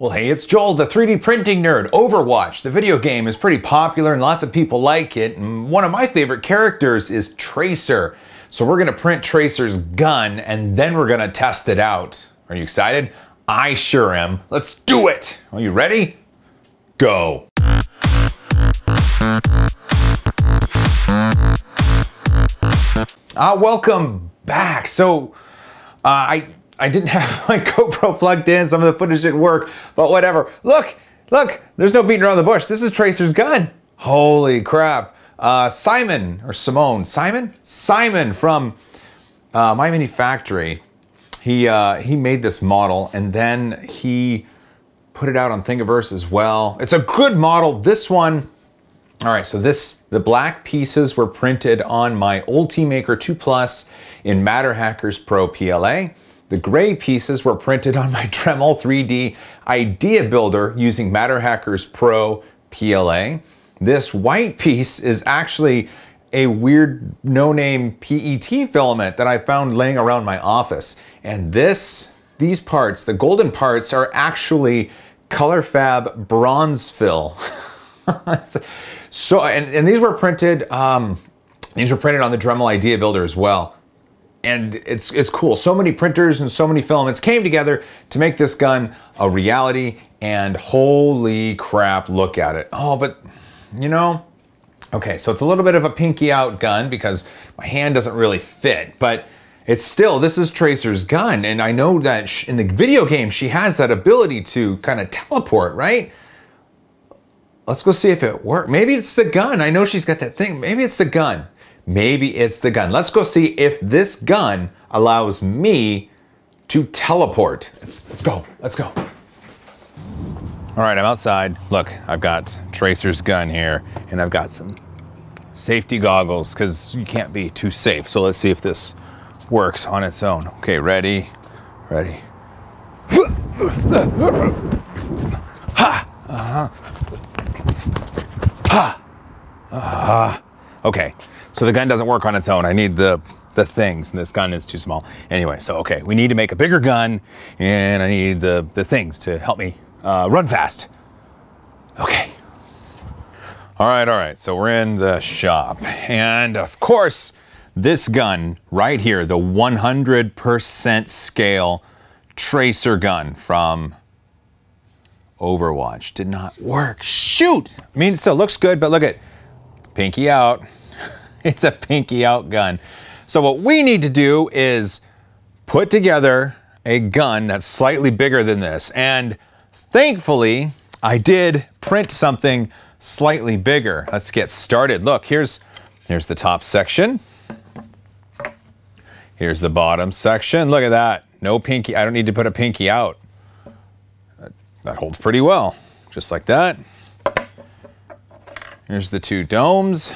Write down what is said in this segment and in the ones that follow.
Well, hey, it's Joel, the 3D printing nerd. Overwatch, the video game, is pretty popular and lots of people like it. And one of my favorite characters is Tracer. So we're gonna print Tracer's gun and then we're gonna test it out. Are you excited? I sure am. Let's do it. Are you ready? Go. Uh, welcome back. So, uh, I I didn't have my GoPro plugged in. Some of the footage didn't work, but whatever. Look, look, there's no beating around the bush. This is Tracer's gun. Holy crap. Uh, Simon, or Simone, Simon? Simon from uh, My Mini Factory. He, uh, he made this model and then he put it out on Thingiverse as well. It's a good model. This one, all right, so this, the black pieces were printed on my Ultimaker 2 Plus in MatterHackers Pro PLA. The gray pieces were printed on my Dremel 3D Idea Builder using MatterHackers Pro PLA. This white piece is actually a weird no-name PET filament that I found laying around my office. And this, these parts, the golden parts are actually ColorFabb bronze fill. so, and, and these were printed, um, these were printed on the Dremel Idea Builder as well and it's it's cool. So many printers and so many filaments came together to make this gun a reality and holy crap, look at it. Oh, but you know, okay, so it's a little bit of a pinky out gun because my hand doesn't really fit, but it's still, this is Tracer's gun. And I know that in the video game, she has that ability to kind of teleport, right? Let's go see if it works. Maybe it's the gun. I know she's got that thing. Maybe it's the gun. Maybe it's the gun. Let's go see if this gun allows me to teleport. Let's, let's go. Let's go. All right, I'm outside. Look, I've got Tracer's gun here, and I've got some safety goggles because you can't be too safe. So let's see if this works on its own. Okay, ready? Ready. Ha! Uh-huh. Ha! Uh-huh. Okay, so the gun doesn't work on its own. I need the the things, and this gun is too small. Anyway, so okay, we need to make a bigger gun, and I need the, the things to help me uh, run fast. Okay. All right, all right, so we're in the shop, and of course, this gun right here, the 100% scale tracer gun from Overwatch did not work. Shoot! I mean, it still looks good, but look at pinky out. it's a pinky out gun. So what we need to do is put together a gun that's slightly bigger than this. And thankfully, I did print something slightly bigger. Let's get started. Look, here's, here's the top section. Here's the bottom section. Look at that. No pinky. I don't need to put a pinky out. That, that holds pretty well. Just like that. Here's the two domes.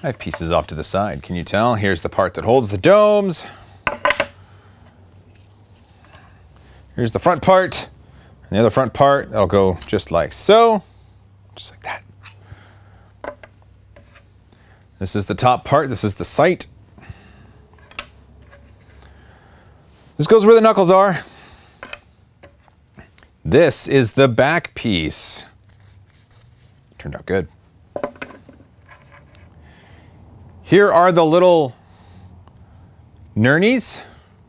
I have pieces off to the side, can you tell? Here's the part that holds the domes. Here's the front part. And the other front part, that'll go just like so. Just like that. This is the top part. This is the sight. This goes where the knuckles are. This is the back piece. Turned out good. Here are the little Nurnies,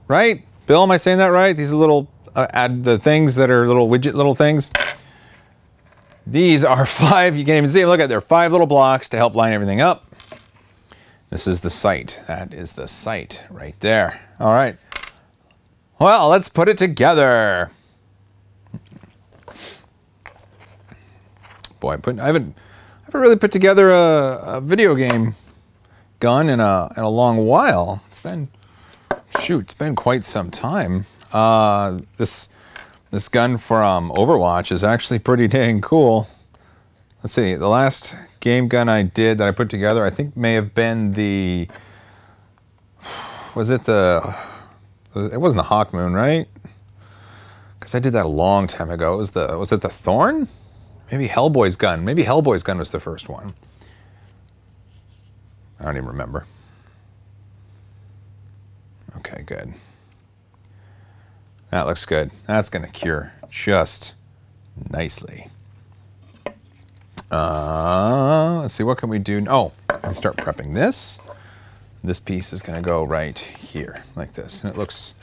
right? Bill, am I saying that right? These are little, uh, add the things that are little widget little things. These are five, you can't even see them. Look at there, five little blocks to help line everything up. This is the sight. That is the sight right there. All right. Well, let's put it together. Boy, I, put, I haven't, I haven't really put together a, a video game gun in a, in a long while. It's been, shoot, it's been quite some time. Uh, this, this gun from Overwatch is actually pretty dang cool. Let's see, the last game gun I did that I put together, I think may have been the, was it the, it wasn't the Hawkmoon, right? Because I did that a long time ago. It was the, was it the Thorn? Maybe Hellboy's gun. Maybe Hellboy's gun was the first one. I don't even remember. Okay, good. That looks good. That's going to cure just nicely. Uh, let's see, what can we do? Oh, I start prepping this. This piece is going to go right here, like this. And it looks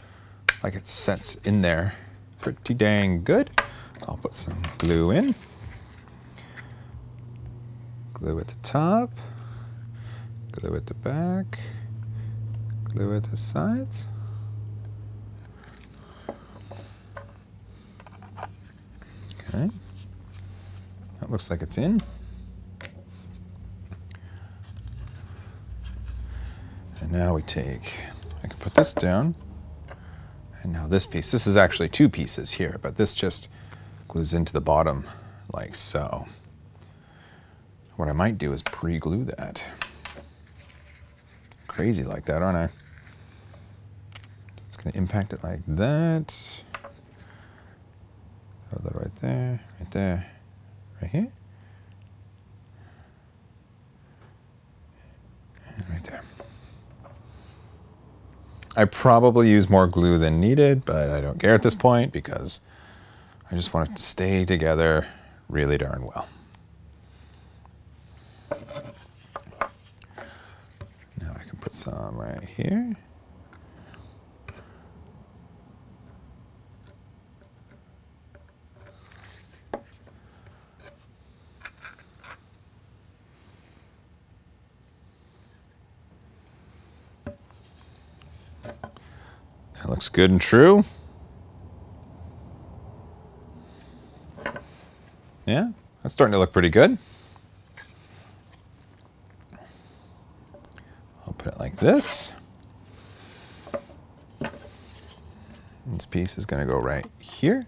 like it sets in there pretty dang good. I'll put some glue in. Glue at the top, glue at the back, glue at the sides. Okay. That looks like it's in. And now we take, I can put this down. And now this piece, this is actually two pieces here, but this just glues into the bottom like so. What I might do is pre-glue that. Crazy like that, aren't I? It's gonna impact it like that. Hold that right there, right there, right here. And right there. I probably use more glue than needed, but I don't care at this point because I just want it to stay together really darn well. Now I can put some right here. That looks good and true. Yeah, that's starting to look pretty good. Put it like this. This piece is going to go right here.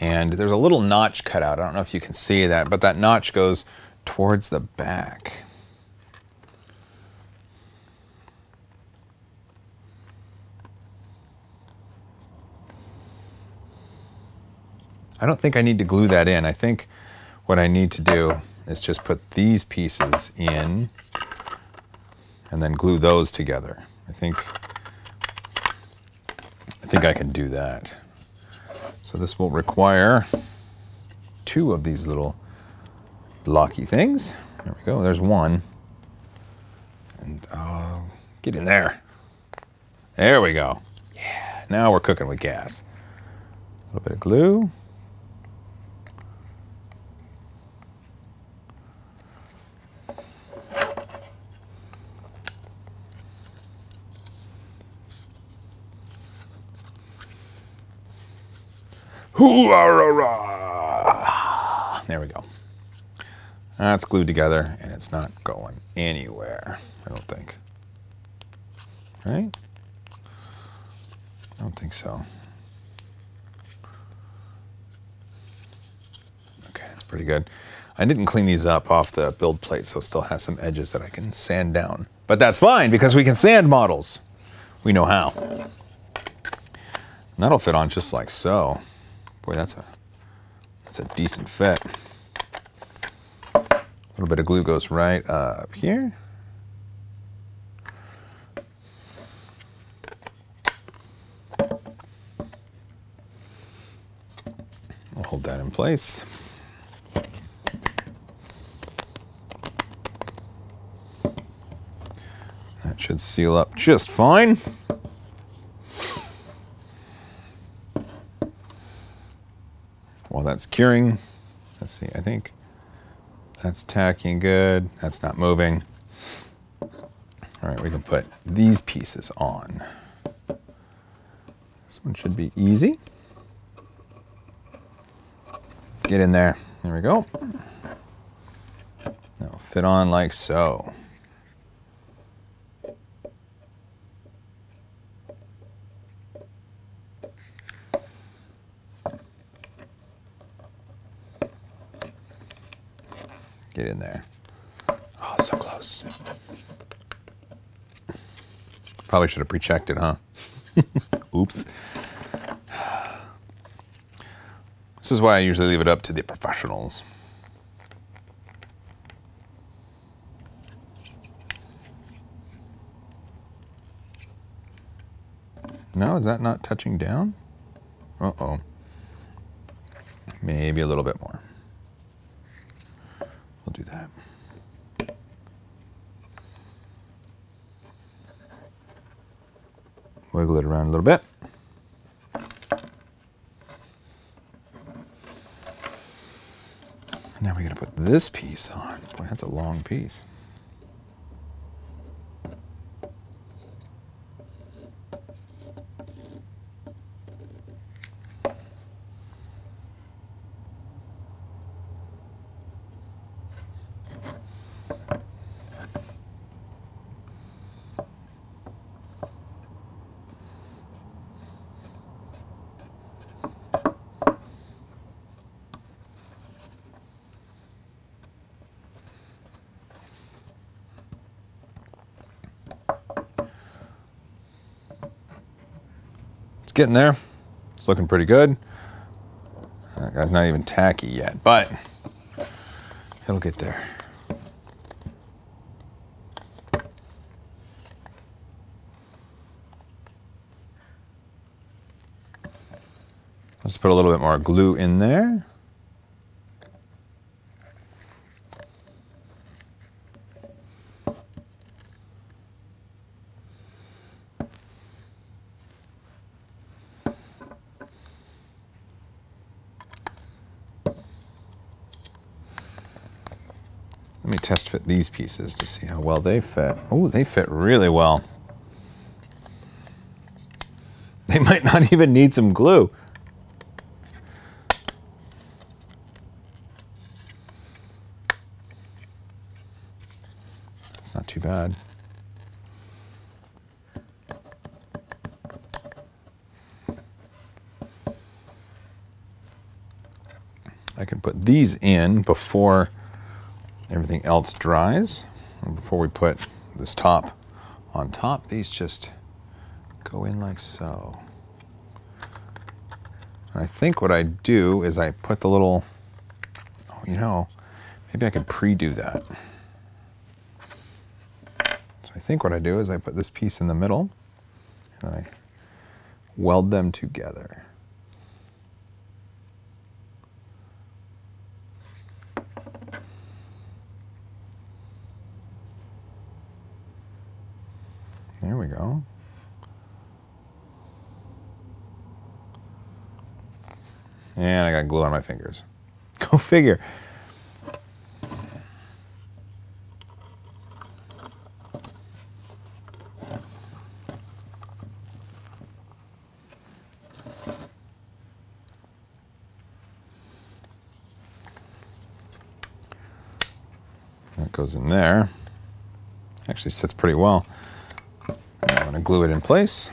And there's a little notch cut out. I don't know if you can see that, but that notch goes towards the back. I don't think I need to glue that in. I think what I need to do is just put these pieces in and then glue those together. I think I think I can do that. So this will require two of these little blocky things. There we go. There's one. And get in there. There we go. Yeah. Now we're cooking with gas. A little bit of glue. There we go. That's glued together and it's not going anywhere, I don't think. Right? I don't think so. Okay, that's pretty good. I didn't clean these up off the build plate, so it still has some edges that I can sand down. But that's fine because we can sand models. We know how. And that'll fit on just like so. Boy, that's a that's a decent fit. A little bit of glue goes right up here. We'll hold that in place. That should seal up just fine. While that's curing, let's see, I think that's tacking good. That's not moving. All right, we can put these pieces on. This one should be easy. Get in there. There we go. Now fit on like so. Get in there. Oh, so close. Probably should have pre-checked it, huh? Oops. This is why I usually leave it up to the professionals. No, is that not touching down? Uh-oh. Maybe a little bit more. We'll do that. Wiggle it around a little bit. Now we gotta put this piece on. Boy, that's a long piece. It's getting there. It's looking pretty good. That guy's not even tacky yet, but it'll get there. Let's put a little bit more glue in there. Let me test fit these pieces to see how well they fit. Oh, they fit really well. They might not even need some glue. That's not too bad. I can put these in before everything else dries. And before we put this top on top, these just go in like so. And I think what I do is I put the little, oh, you know, maybe I could pre-do that. So I think what I do is I put this piece in the middle and I weld them together. There we go. And I got glue on my fingers. Go figure. That goes in there. Actually sits pretty well. I'm to glue it in place.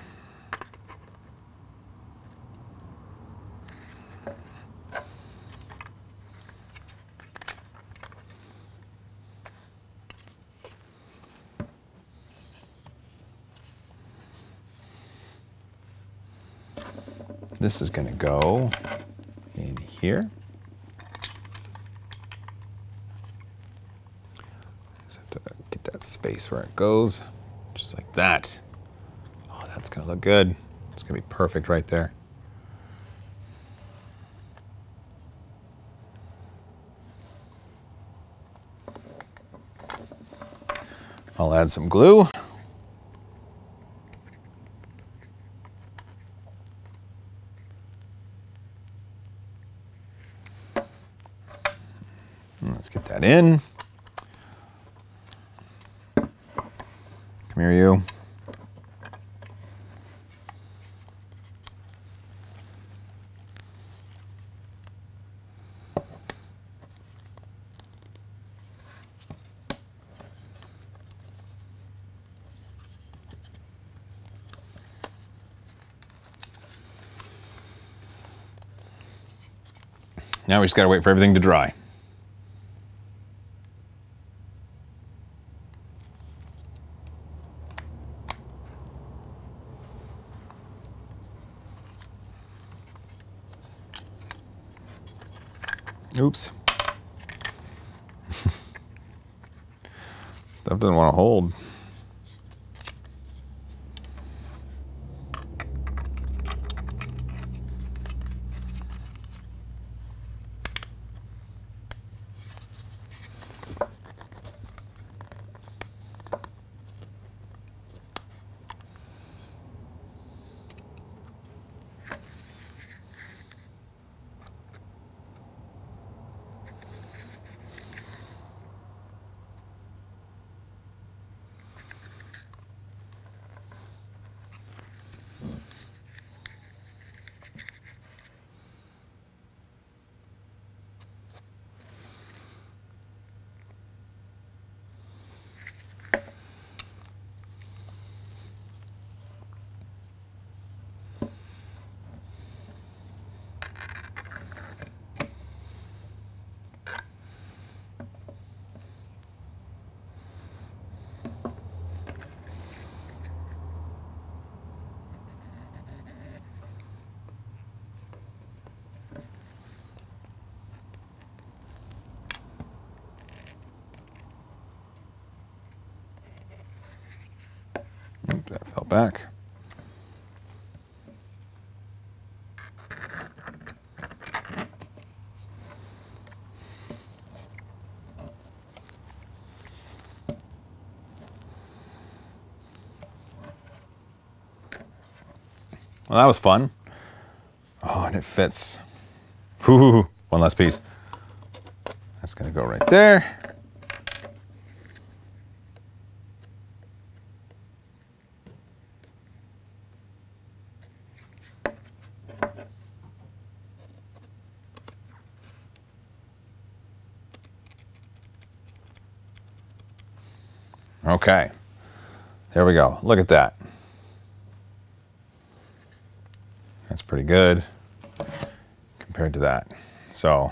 This is going to go in here. Just have to get that space where it goes, just like that. Oh, that's going to look good. It's going to be perfect right there. I'll add some glue. Let's get that in. Come here, you. Now we just gotta wait for everything to dry. Oops. Stuff doesn't want to hold. Back. Well, that was fun. Oh, and it fits. Whew, one last piece. That's gonna go right there. Okay, there we go. Look at that. That's pretty good compared to that. So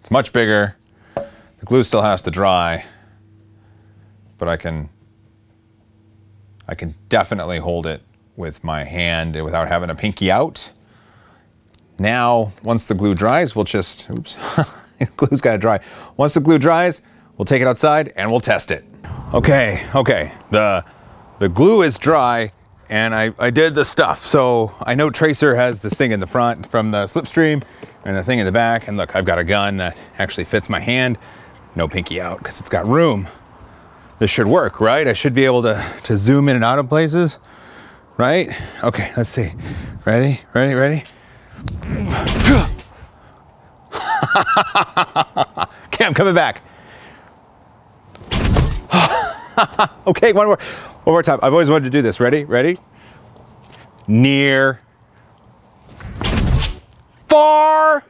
it's much bigger. The glue still has to dry, but I can I can definitely hold it with my hand without having a pinky out. Now, once the glue dries, we'll just, oops, glue's gotta dry. Once the glue dries, we'll take it outside and we'll test it. Okay, okay, the, the glue is dry and I, I did the stuff. So I know Tracer has this thing in the front from the Slipstream and the thing in the back. And look, I've got a gun that actually fits my hand. No pinky out because it's got room. This should work, right? I should be able to, to zoom in and out of places, right? Okay, let's see. Ready, ready, ready? okay, I'm coming back. okay, one more. One more time. I've always wanted to do this. Ready? Ready? Near. Far.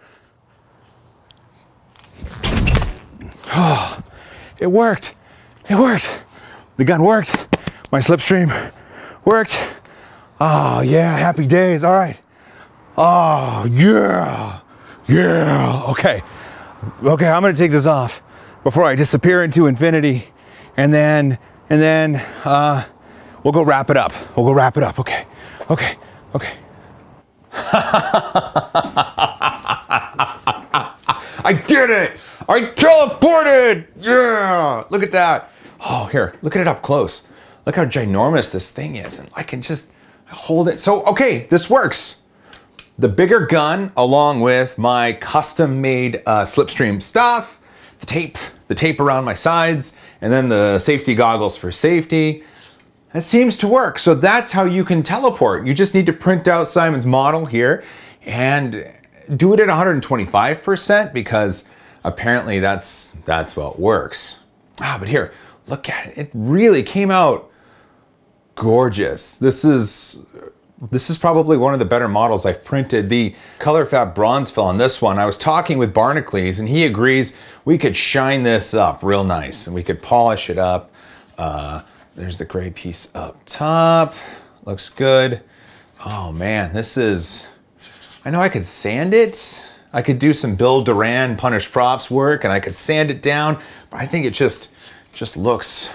Oh, it worked. It worked. The gun worked. My slipstream worked. Oh, yeah. Happy days. All right. Oh, yeah. Yeah. Okay. Okay, I'm going to take this off before I disappear into infinity. And then and then uh, we'll go wrap it up. We'll go wrap it up. Okay, okay, okay. I did it! I teleported! Yeah! Look at that. Oh, here, look at it up close. Look how ginormous this thing is. And I can just hold it. So, okay, this works. The bigger gun, along with my custom made uh, Slipstream stuff, the tape, the tape around my sides, and then the safety goggles for safety. That seems to work. So that's how you can teleport. You just need to print out Simon's model here and do it at 125% because apparently that's that's what works. Ah, but here, look at it. It really came out gorgeous. This is this is probably one of the better models I've printed. The ColorFabb bronze fill on this one, I was talking with Barnacules and he agrees we could shine this up real nice and we could polish it up. Uh, there's the gray piece up top. Looks good. Oh man, this is, I know I could sand it. I could do some Bill Doran punish props work and I could sand it down, but I think it just, just looks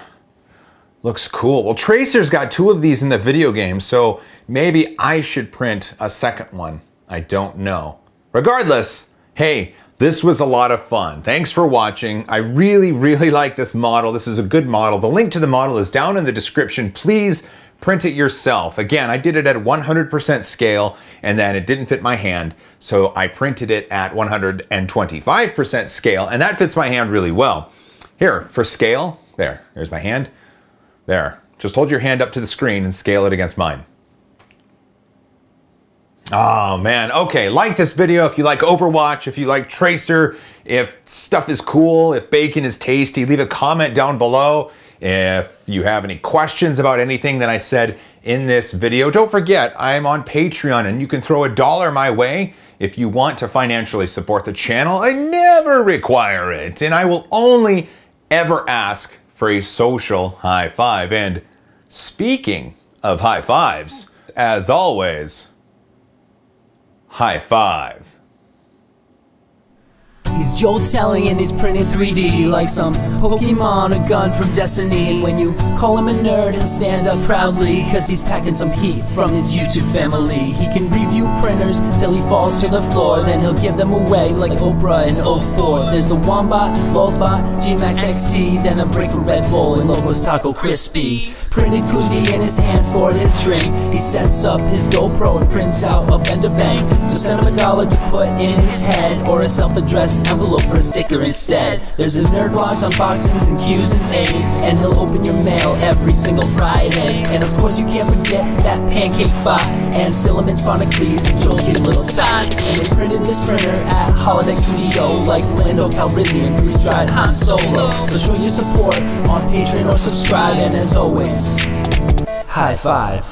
Looks cool. Well, Tracer's got two of these in the video game, so maybe I should print a second one. I don't know. Regardless, hey, this was a lot of fun. Thanks for watching. I really, really like this model. This is a good model. The link to the model is down in the description. Please print it yourself. Again, I did it at 100% scale and then it didn't fit my hand. So I printed it at 125% scale and that fits my hand really well. Here, for scale, there, there's my hand. There. Just hold your hand up to the screen and scale it against mine. Oh man, okay, like this video if you like Overwatch, if you like Tracer, if stuff is cool, if bacon is tasty, leave a comment down below. If you have any questions about anything that I said in this video, don't forget I'm on Patreon and you can throw a dollar my way if you want to financially support the channel. I never require it and I will only ever ask for a social high five. And speaking of high fives, as always, high five. He's Joel Telling and he's printed 3D like some Pokemon, a gun from Destiny. And when you call him a nerd, he'll stand up proudly, cause he's packing some heat from his YouTube family. He can review printers till he falls to the floor. Then he'll give them away like Oprah in 04. There's the Wombat, Lulzbot, G-Max XT, then a break for Red Bull and Locos Taco Crispy. Printed koozie in his hand for his drink. He sets up his GoPro and prints out a bender bang. So send him a dollar to put in his head or a self-addressed envelope for a sticker instead. There's a nerd vlogs, unboxings, and Q's and A's, and he'll open your mail every single Friday. And of course you can't forget that pancake bot and filaments Phonocles and Joel's your little sign. And they printed this printer at Holodeck Studio like Lando Calrissian, freeze dried Han Solo. So show your support on Patreon or subscribe, and as always, high five.